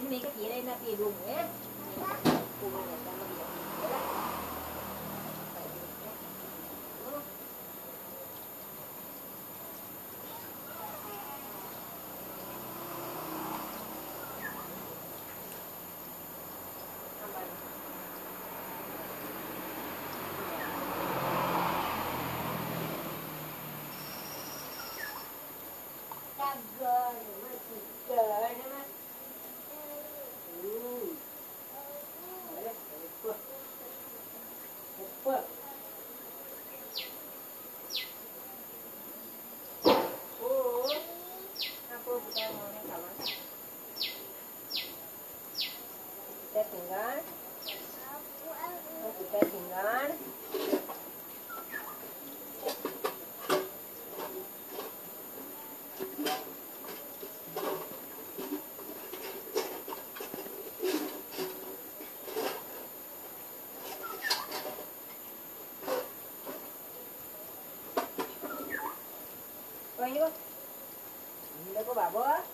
ini kira na pirung eh. Kung ano, tama kita tinggal kita tinggal Ayo, ini kok babon.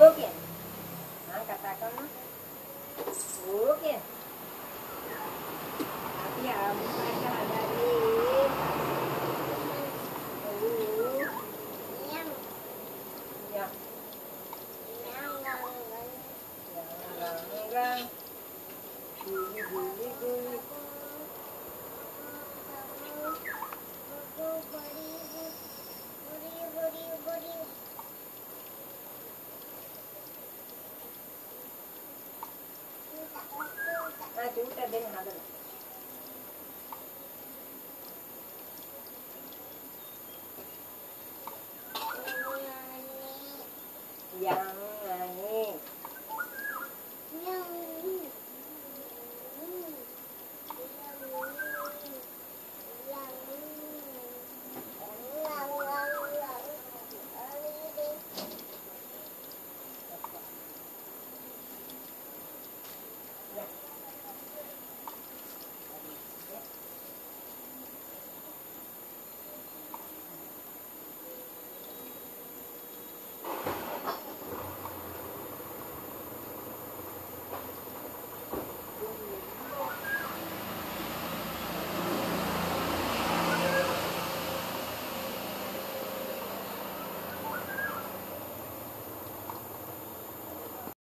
Okay. 给你拿着。